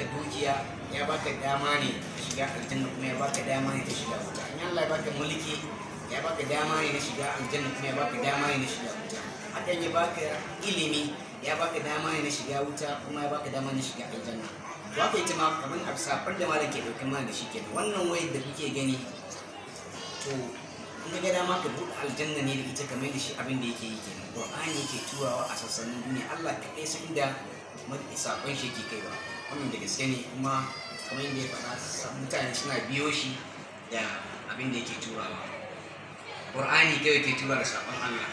baka dukiya ya baka dama ne ka shiga aljanna kuma ya baka dama ne ka shiga wuta. In Allah ya baka mulki ya baka dama ne na shiga aljanna kuma ya baka dama ne na shiga wuta. Hakan ya baka ilimi ya baka dama ne na shiga wuta kuma ya baka dama na shiga aljanna. To haka ita ma kamar a safar da malam ke daukin mana da shi kenan wannan wayar da kuke gani to in ga dama ka buɗe aljanna ne da ita kamar da shi abin da yake yi kenan qur'ani yake turawa a sassanin duniya. Allah ka kai san da saƙon shi ke kai ba wannan da gaske ne kuma kamar yadda ya faɗa mutane suna biyo shi da abin da yake turawa. Qur'ani kai yake tura da saƙon Allah.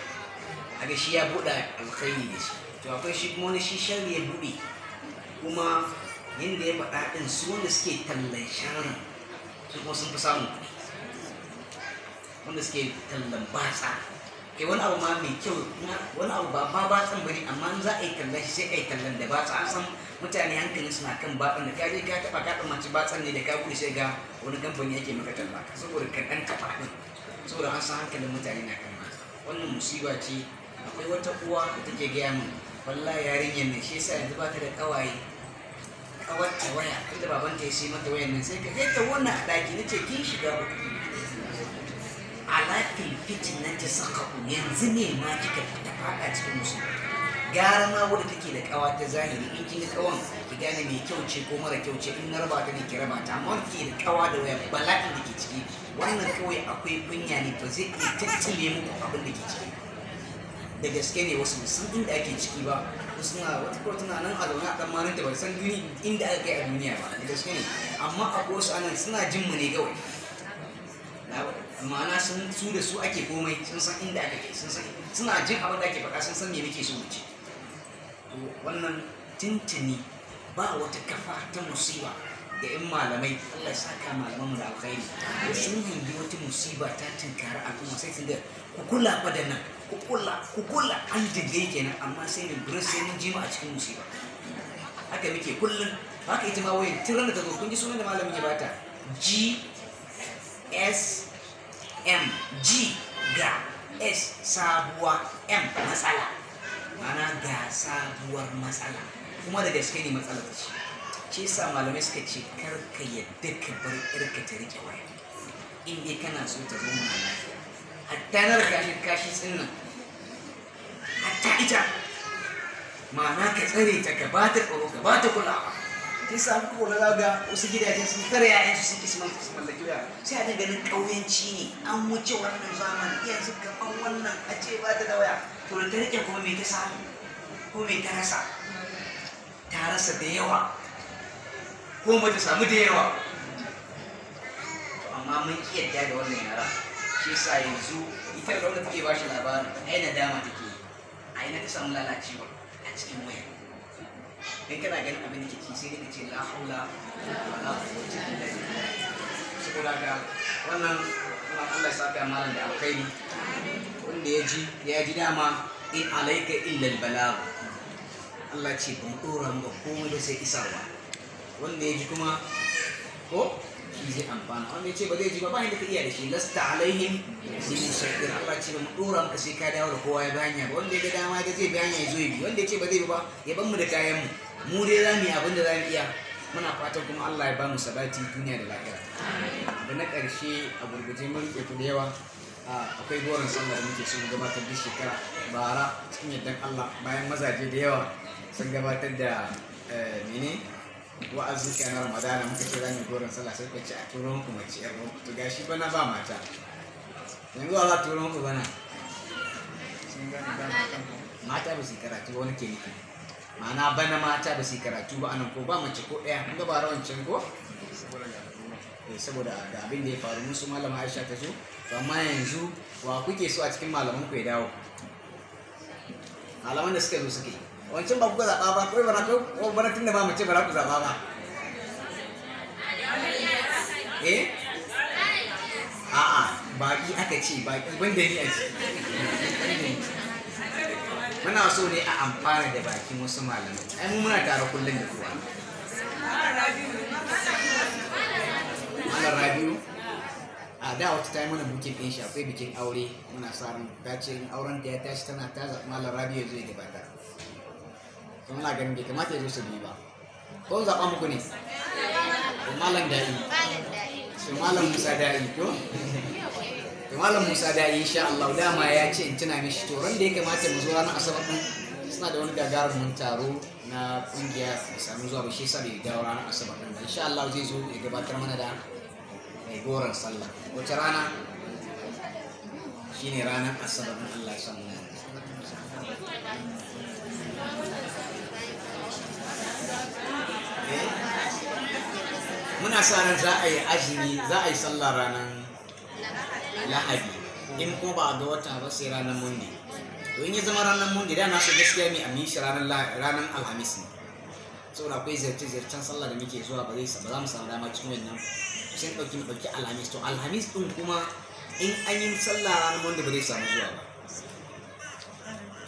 Haka shi ya buɗe alkhairi da shi. To akwai shi kuma wani shi sharri ya buɗe. Kuma yadda ya faɗa ɗin su wanda suke tallan sharri su kuma sun fi samun kuɗi. Wanda suke tallan batsa. Kai wani abu ma mai kyau wani abu ba ba batsan ba ne amma za a yi tallan shi sai a yi tallan da batsa. An san mutane hankali suna kan batsan da ka je ka taɓa ka tsammanci batsan ne da ka buɗe sai ga wani kamfani yake maka talla. Saboda ka ɗan taɓa ɗin saboda san hankalin mutane na kan batsa. Wannan musiba ce. Akwai wata uwa da take gaya min wallahi yarinyar nan shi yasa yanzu ba ta da ƙawaye. Kawarta waya inda babanta ya sai mata wayan nan sai ka ta wannan a ɗaki na ce kin shiga ba? Alafin fitin na ta saka yanzu ne ma kika ta faɗa cikin musu. Gara ma wadda take da kawa ta zahiri in kin ga ki gane mai kyau ce ko mara kyau ce in na raba ta ne ki raba ta. Amma ke da kawa da waya bala'in da ke ciki wannan kawai akwai kunya ne ba zai iya tattale muku abin da ke ciki. Da gaske ne wasu san inda ake ciki ba wasu na wata kawai tana nan a zaune a ɗan manin da ba san duni inda aka kai a duniya ba da gaske ne. Amma akwai wasu a nan suna jin mu ne kawai. Ma'ana sun su da su ake komai sun san inda aka kai sun san suna jin abin da ake faɗa sun san me muke so mu ce to wannan tuntuni ba wata kafa ta musiba da in malamai. Allah ya saka malaman mu da alkhairi. Da sun hangi wata musiba ta tunkari al'umma sai su ga ku kula da nan ku kula ku kula. An dinga kenan amma sai ne gurin sai mun ji mu a cikin musiba. Haka muke kullum. Haka ita ma wayan tun da ta zo kun ji sunan da malamin ya bata? G S M. G ga S sabuwa M matsala. Mana ga sabuwar matsala. Kuma da gaske ne matsalar ce ce sa malamai suka ce kar ka yadda ka bar irka ta riƙe waya. In dai kana so ta zo mana lafiya. Hatta na kashi kashi tsinnan. Hatta ita. Ma'ana ka tsare ta ka ba ta tsaro ka ba ta kulawa. Sai sa ku kula ga wasu gidajen sun tare yayan su sun kisi su mallaki waya. Sai a ta ganin ƙauyenci ne. An wuce wannan zamani yanzu gaban wannan a ce ba ta da waya. To da ta riƙe kuma me ta samu? Ko me ta rasa. Ta rasa da yawa. Ko ba ta samu da yawa. Amma mun ki yadda da wannan yara. Shi sa yanzu ita da wanda take ba shi labarin ai nadama take a ina ta samu lalacewa a cikin waya. In kana ganin abin da ke ci sai ka ce la haula wala quwwata illa billah. Saboda ga wannan kuma Allah ya saka malam da alkhairi. Wanda ya ji ya ji dama in alaika illa albalagh. Allah ce ban dora maka komai da sai isarwa. Wanda ya ji kuma ko? Shi zai amfana. Wanda ya ce ba zai ji ba ba da ka iya da shi. Lasta alaihim bin shakir Allah ce ba mu dora maka sai ka dawo da kowa ya banya ba wanda ya ga dama ga zai banya ya zo ya bi. Wanda ya ce ba zai ba ya ban mu da kayan mu. Mu dai za mu yi abin da za mu iya. Muna fatan kuma Allah ya ba mu sabati duniya da lafiya da na ƙarshe a gurguje mun riƙe ku da yawa. Akwai goron sallah da muke so mu gabatar da shekara. Bara cikin yardan Allah bayan mazaje da yawa. Sun gabatar da mene? Wa'azuka na ramadana muka ce za mu goron sallah sai ka a turo muku mace yar muku to gashi bana ba mata. Yanzu za a turo muku bana mata ba su yi karatu wani ke nufi. Ma'ana bana mata ba su yi karatu ba a nan ko ba mace ko ɗaya. Kun ga ba rawancin ko? Saboda da abin da ya faru musu malama aisha ta zo. Amma yanzu wa kuke so a cikin malaman ku ya dawo? Malaman da suka zo suke. Wancan ba ku zaɓa ba kawai bara ko bara tunda ba mace bara ku zaɓa ba. Eh? A'a baki aka ce baki banda ni a ce muna so ne a amfana da bakin wasu malamai. Ai mu muna tare kullum da kowa. Malam Rabiu a da wata ta yi mana bukin ɗin shi akwai bikin aure. Muna sa ta ce auren da ya tashi tana ta zaɓi Malam Rabiu ya zo ya gabatar. To muna ganin bai kamata ya zo su biyu ba. Ko zaɓa muku ne? Malam da'i. To malam musa da'i ko? To malam musa da'i insha Allah dama ya ce in tuna mishi to ran da ya kamata mu zo ranar asabar din suna da wani gagarumin taro na ƙungiya da sami zuwa ba shi yasa bai dawo ranar asabar din ba. Insha Allah zai zo ya gabatar mana da mai goron sallah. Wace rana shine ranar asabar din Allah ya samu muna sa ran za a yi azumi za a yi sallah ranar lahadi. In kuma ba a ga wata ba sai ranar monday. To in ya zama ranar monday da na so gaskiya mai a shi ranar alhamis ne. Saboda akwai ziyarce-ziyarcen sallah da muke zuwa ba zai ba za mu samu dama cikin wannan. Sai ɗauki ɗauki alhamis. To alhamis ɗin kuma in an yi sallah ranar monday ba zai samu zuwa ba.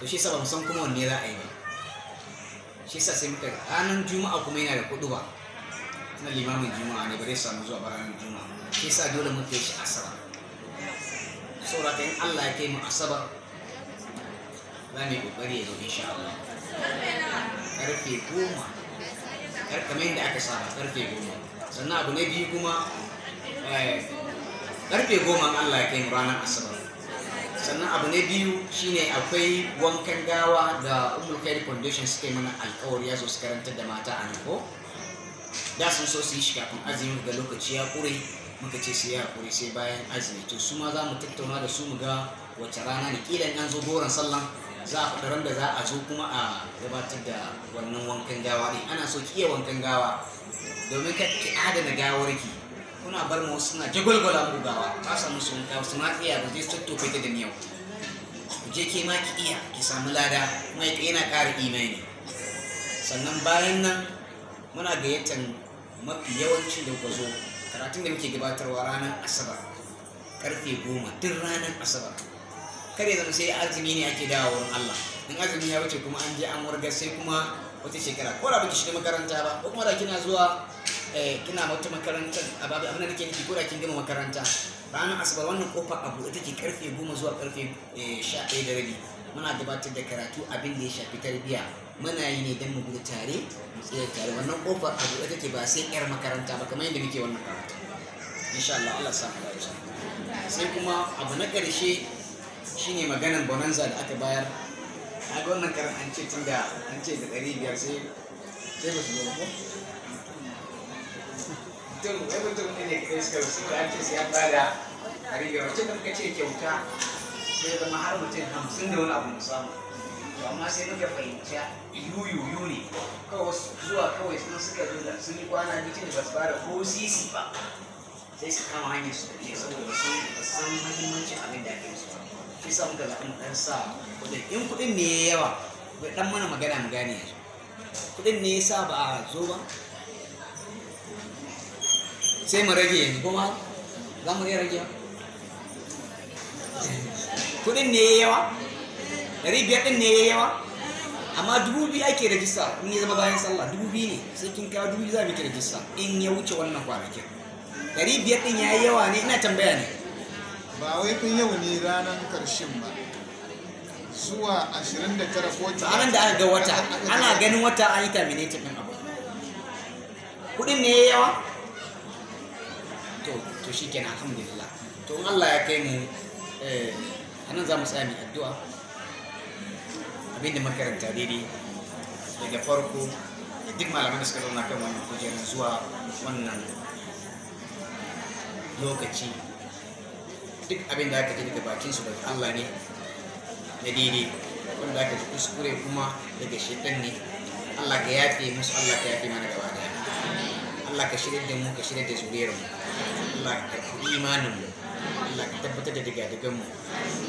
To shi sa ba san kuma wanne za a yi ba. Shi sa sai muka ranar juma'a kuma yana da kuɗu ba na limamin juma'a ne ba zai samu zuwa ba ranar juma'a. Shi sa dole muke shi asabar. Saboda in Allah ya kai mu asabar za mu yi ƙoƙari ya zo insha Allah. Karfe goma. Kamar yadda aka saba ƙarfe goma. Sannan abu na biyu kuma ƙarfe goma Allah ya kai mu ranar asabar. Sannan abu na biyu shine akwai wankan gawa da khairi foundation suka yi mana alkawari ya zo su karantar da mata a nan ko? Da sun so su yi shi kafin azumi ga lokaci ya kure muka ce su yi haƙuri sai bayan azumi. To su ma za mu tattauna da su mu ga wace rana ne. Kila an zo goron sallan za a faɗa da za a zo kuma a gabatar da wannan wankan gawa ɗin. Ana so ki iya wankan gawa domin ka ki adana gawarki. Kuna bar mu suna jagwalgwala mu gawa. Ba sa musu wanka su ma ba zai tattofe ta da miyau. Je ke ma ki iya ki samu lada. Kuma yana ƙara imani. Sannan bayan nan muna gayyatar mafi yawancin da kuka zo karatun da muke gabatarwa ranar asabar ƙarfe goma duk ranar asabar. Kare zama sai azumi ne ake dawo wurin Allah. In azumi ya wuce kuma an je an wargar sai kuma wata shekara. Ko da baki shiga makaranta ba ko kuma da kina zuwa kina wata makarantar ababe abin da nake nufi ko da kin gama makaranta ranar asabar wannan ƙofa a buɗe take ƙarfe goma zuwa ƙarfe sha ɗaya da rabi. Muna gabatar da karatu abin da ya shafi tarbiyya. Muna yi ne don mu gudu tare mu tsira tare. Wannan ƙofar a buɗe take ba sai yar makaranta ba kamar yadda muke wannan karatu. Insha Allah Allah sa mu dace. Sai kuma abu na ƙarshe shine maganan bonanza da aka bayar. A ga wannan karan an ce tun da an ce da ɗari biyar sai sai ba su zo ko? Mutum wai mutum ne kai suka su an ce sai an ba da ɗari biyar. Wacce da muka ce kyauta? Sai zama har mutum hamsin da wani abu mu samu. To amma sai muka fahimci yuyuyu ne. Kawai zuwa kawai sun suka zo da sun yi kwana biyu da ba su fara ko sisi ba. Sai su kama hanyar su tafiye saboda sun san mahimmancin abin da ake musu shi sa muka zaɓi ɗan sa kuɗin. In kuɗin ne ya yawa bai ɗan mana magana mu gane yanzu. Kuɗin ne ya sa ba a zo ba. Sai mu rage yanzu kuma za mu iya rage kuɗin ne ya yawa? Ɗari biyar ɗin ne ya yawa? Amma dubu biyu ake rajista in ya zama bayan sallah dubu biyu ne. Sai kin kawo dubu biyu za mu ki rajista in ya wuce wannan kwanakin. Ɗari biyar ɗin ya yi yawa ne? Ina tambaya ne. Ba wai kun yau ne ranar ƙarshen ba. Zuwa 29 ko ranar da aka ga wata ana ganin wata an yi terminated ɗin abu. Kuɗin ne ya yawa? To to shi kenan alhamdulillah. To in Allah ya kai mu a nan za mu tsaya mai addu'a. Abinda makaranta daidai daga farko da duk malaman da suka zauna kan wannan kujerar zuwa wannan lokaci. Duk abin da aka ji daga bakin su daga Allah ne na daidai. Wanda aka ji kuskure kuma daga shaitan ne. Allah ka yafe musu Allah ka yafe mana gaba ɗaya Allah ka shirya da mu ka shirya da zuriyar mu Allah ka karɓi imanin mu Allah ka tabbatar da daga mu.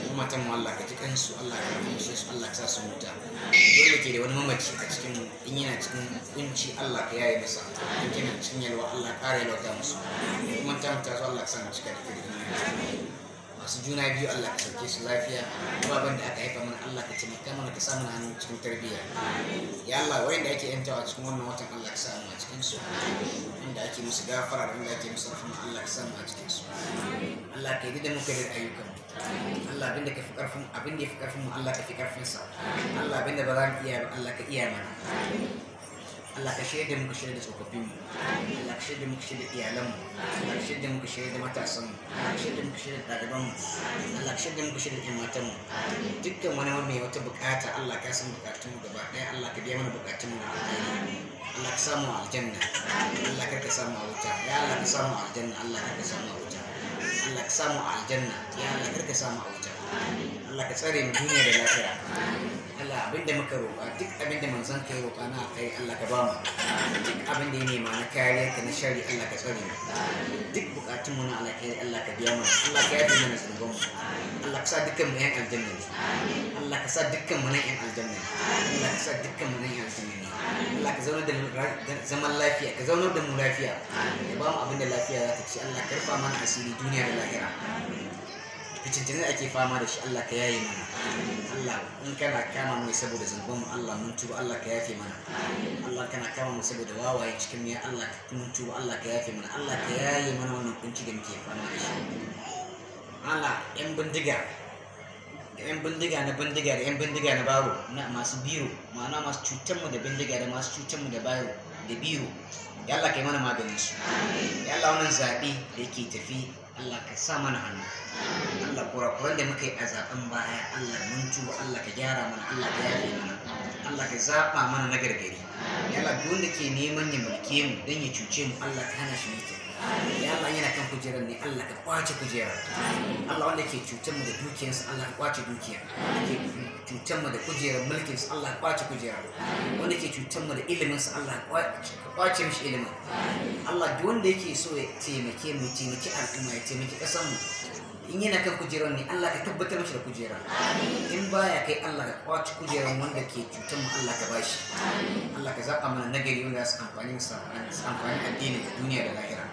Kuma matan mu Allah ka ji kansu Allah ka rushe su Allah ka sa su muta dole ke da wani mamaci a cikin mu in yana cikin kunci Allah ka yaye masa. In yana cikin yalwa Allah ka ƙara yalwata musu. Kuma ta mutu zo Allah ka sa mu cika da kuɗi masu juna biyu Allah ka sauke su lafiya. Baban da aka haifa mana Allah ka taimaka mana ka sa mana hannu cikin tarbiyya. Ya Allah wayanda ake yantawa cikin wannan watan Allah ka sa mu a cikin su. Inda ake musu gafara da inda ake musu rahama Allah ka sa mu a cikin su. Allah ka yi da muka da ayyukan Allah abin da ka fi ƙarfin abin da ya fi ƙarfin mu Allah ka fi ƙarfin sa. Allah abin da ba za mu iya ba Allah ka iya mana. Allah ka shaida muka shaida tsofaffin mu Allah ka shaida muka shaida iyalan mu Allah ka shaida muka shaida matasan mu Allah ka shaida muka shaida ɗaliban mu Allah ka shaida muka shaida ƴan matan mu dukkan wani mai wata buƙata Allah ka san bukatun mu gaba ɗaya Allah ka biya mana bukatun mu Allah ka samu aljanna Allah kar ka samu wuta ya Allah ka samu aljanna Allah kar ka samu wuta Allah ka samu aljanna ya Allah kar ka samu wuta Allah ka tsare mu duniya da lafiya Allah abin da muka roƙa duk abin da manzon ka ya roƙa na kai Allah ka ba mu duk abin da ya nema na kariya ka na shari Allah ka tsare mu duk bukatun mu na alkhairi Allah ka biya mana Allah ka yafe mana zunuban mu Allah ka sa dukkan mu yan aljanna ne Allah ka sa dukkan mu nan yan aljanna ne Allah ka sa dukkan mu nan yan aljanna ne Allah ka zaunar da zaman lafiya ka zaunar da mu lafiya ka ba mu abin da lafiya za ta ci Allah ka rufa mana asiri duniya da lahira fitintinin da ake fama da shi Allah ka yaye mana. Allah in kana kama mu saboda mu Allah mun tuba Allah ka yafe mana. Allah kana kama mu saboda wawaye cikin mu Allah mun tuba Allah ka yafe mana. Allah ka yaye mana wannan kunci da muke fama da shi. Allah yan bindiga yan bindiga na bindiga da yan bindiga na baro na masu biro ma'ana masu cutar mu da bindiga da masu cutar mu da baro da biro. Ya Allah kai mana maganin su. Ya Allah wannan zaɓe da yake tafi Allah ka sa mana hannu. Allah kurakuran da muka yi a zaɓen baya Allah mun tuba Allah ka gyara mana Allah ka yafe mana. Allah ka zaɓa mana na gargari. Ya Allah duk wanda ke neman ya mulke mu don ya cuce mu Allah ka hana shi mutum ya Allah yana kan kujerar ne. Allah ka ƙwace kujerar. Allah wanda ke cutar mu da dukiyarsa Allah ka ƙwace dukiyar. Ke cutar mu da kujerar mulkinsa Allah ka ƙwace kujerar. Wanda ke cutar mu da iliminsa Allah ka ƙwace mishi ilimin. Allah duk wanda yake so ya taimake mu ya taimaki al'umma ya taimaki ƙasar mu in yana kan kujerar ne Allah ka tabbatar mishi da kujera in baya kai Allah ka kwaci kujerar wanda ke cutar mu Allah ka bashi Allah ka zaba mana nagari wanda su amfani su amfani addini da duniya da lahira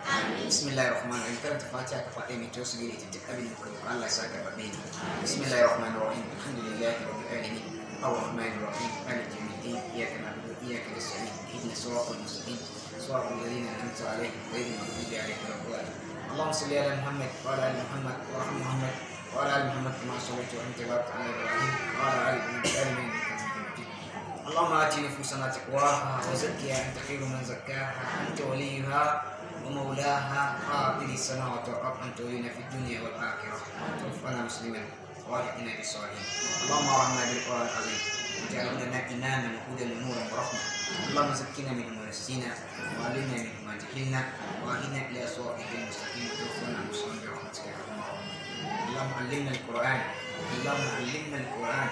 bismillahir rahmanir rahim karanta fatiha ka faɗi mai tawassuli da ita duk abin da kuka yi Allah ya sa ka babe ni bismillahir rahmanir rahim alhamdulillahi rabbil alamin الرحمن الرحيم مالك يوم الدين اياك نعبد واياك نستعين اهدنا الصراط المستقيم صراط الذين انعمت عليهم غير المغضوب عليهم ولا الضالين اللهم صل على محمد وعلى آل محمد وارحم محمد وعلى آل محمد كما صليت وأنت بارك على إبراهيم وعلى آل مجيد. اللهم ات نفوسنا تقواها وزكها أنت خير من زكاها أنت وليها ومولاها. قابل السماوات والارض أنت ولينا في الدنيا والآخرة. توفنا مسلما والحقنا بالصالحين اللهم أرحمنا بالقرآن العظيم. واجعله لنا اماما وهدى ونورا ورحمه اللهم زكنا منه ونسينا وعلمنا منه ما جهلنا واهدنا إلى صراطك المستقيم وتوفنا مسلمين برحمتك يا الراحمين اللهم علمنا القران اللهم علمنا القران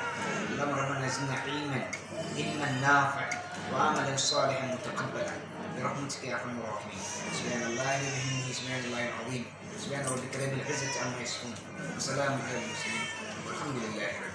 اللهم ربنا زدنا علما علما نافعا وعملا صالحا متقبلا برحمتك يا ارحم الراحمين سبحان الله وبحمده سبحان الله العظيم سبحان ربك رب العزه عما يصفون وسلام على المرسلين والحمد لله رب العالمين